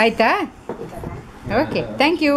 ಆಯ್ತಾ okay thank you